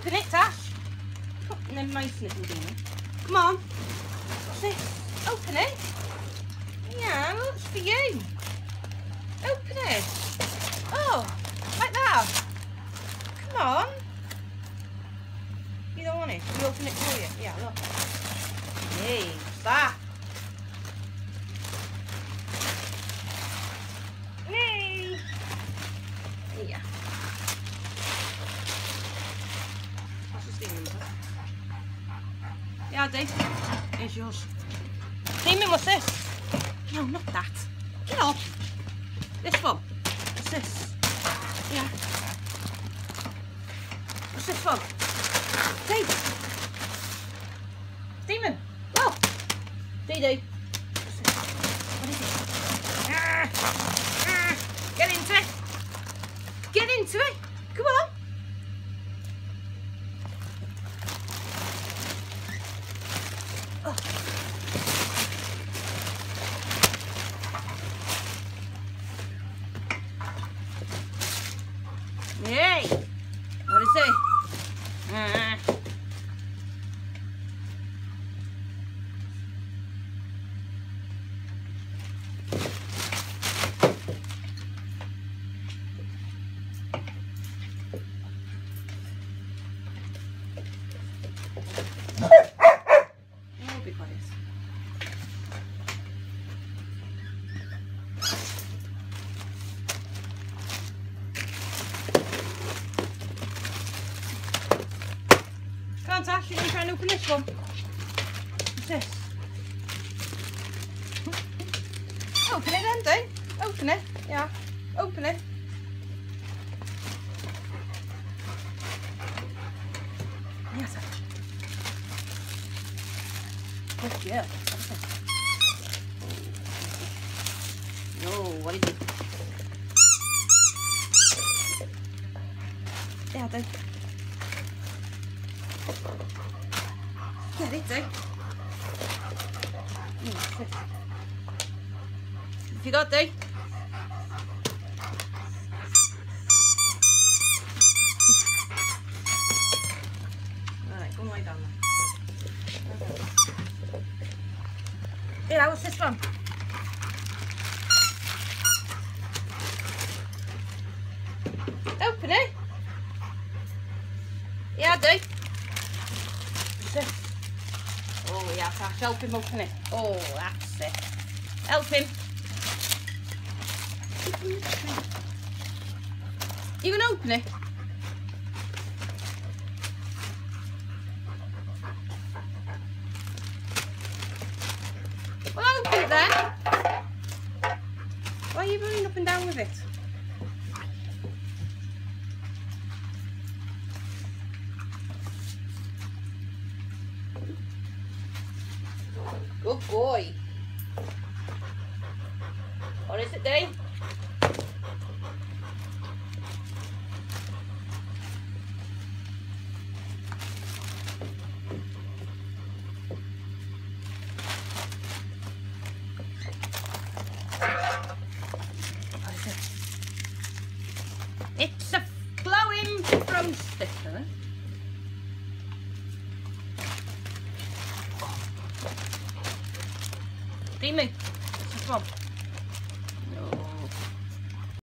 Open it, Tash. Never mind sniffing demon. Come on. What's? Open it. Yeah, looks for you. Open it. Oh, like that. Come on. You don't want it? We open it for you. Yeah, look. Hey, that. Yeah, Dave. Here's yours. Demon, what's this? No, not that. Get off. This one. What's this? Yeah. What's this one? Dave. Demon. Oh. Dee Dee. What is it? Ah, ah, Get into it. Get into it. Come on. Oh. Hey. What is it? Ah. Oh, be quiet. Come on, Tash, you gonna try and open this one? This? Open it then, Dave. Open it. Yeah. Open it. Yes. Good girl. What's it? No, what is it? Yeah, Dave. Get it, Dave. Mm, what's this? Have you got Dave? Alright, go and lie down then. Yeah, what's this one? Open it. Yeah, do. Oh, yeah, Tash, help him open it. Oh, that's it. Help him. You can open it. Well, open it then. Why are you running up and down with it? Good boy. What is it, Dave? Demon, what's this one?